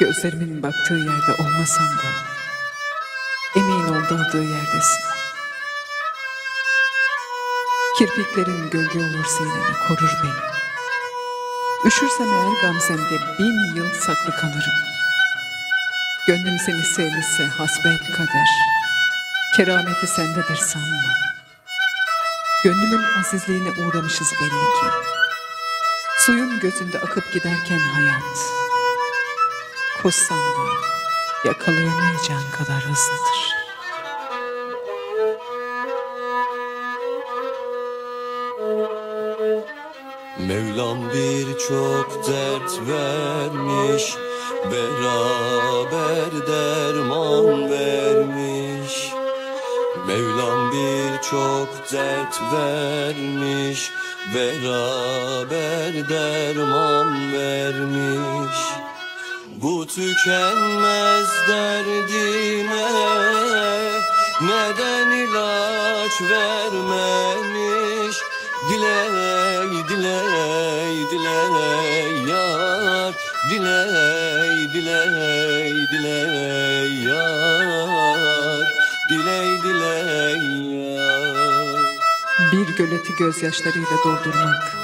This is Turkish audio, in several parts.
Gözlerimin baktığı yerde olmasam da emin ol daldığı yerdesin. Kirpiklerin gölge olur sineme korur beni. Üşürsem eğer gamzemde bin yıl saklı kalırım. Gönlüm seni sevmişse hasbel kader. Kerameti sendedir sanma. Gönlümün azizliğine uğramışız belli ki. Suyun gözünde akıp giderken hayat. Kussan da yakalayamayacağın kadar hızlıdır. Mevlam birçok dert vermiş Beraber derman vermiş Mevlam birçok dert vermiş Beraber derman vermiş Bu tükenmez derdime Neden ilaç vermemiş Diley diley diley yar Diley diley diley yar Diley diley yar Bir göleti gözyaşlarıyla doldurmak,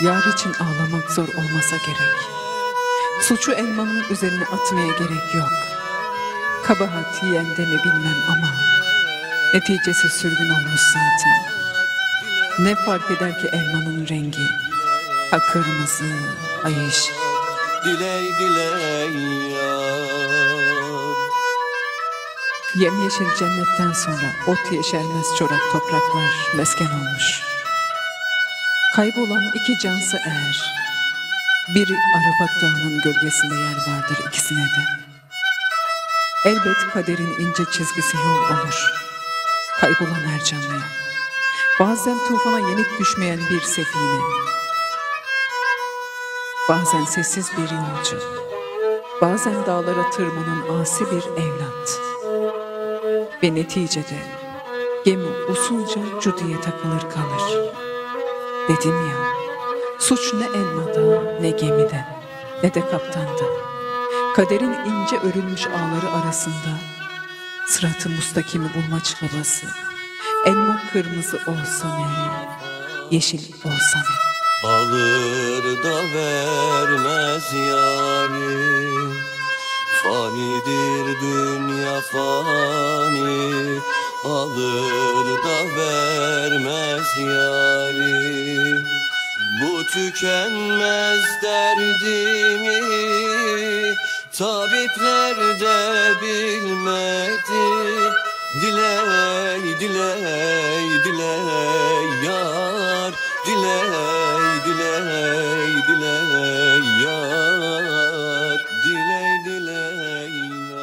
yar için ağlamak zor olmasa gerek. Suçu elmanın üzerine atmaya gerek yok. Kabahat yiyende mi bilmem ama neticesi sürgün olmuş zaten. Ne fark eder ki elmanın rengi? Ha kırmızı, ha yeşil. Diley diley yar Yemyeşil cennetten sonra ot yeşermez çorak topraklar mesken olmuş. Kaybolan iki cansı eğer, biri Arafat Dağı'nın gölgesinde yer vardır ikisine de. Elbet kaderin ince çizgisi yol olur, kaybolan her canlıya. Bazen tufana yenik düşmeyen bir sefine, bazen sessiz bir yolcu, bazen dağlara tırmanan asi bir evlat. Ve neticede gemi usulca cudiye takılır kalır. Dedim ya, suç ne elmada ne gemide ne de kaptanda. Kaderin ince örülmüş ağları arasında sıratı mustakimi bulma çabası. Elma kırmızı olsa ne, yeşil olsa ne. Alır da vermez yarim Fanidir dünya fani Alır da vermez yarim bu tükenmez derdimi Tabipler de bilmedi. Diley, diley, diley yar Diley, diley, diley yar. Diley, diley yar.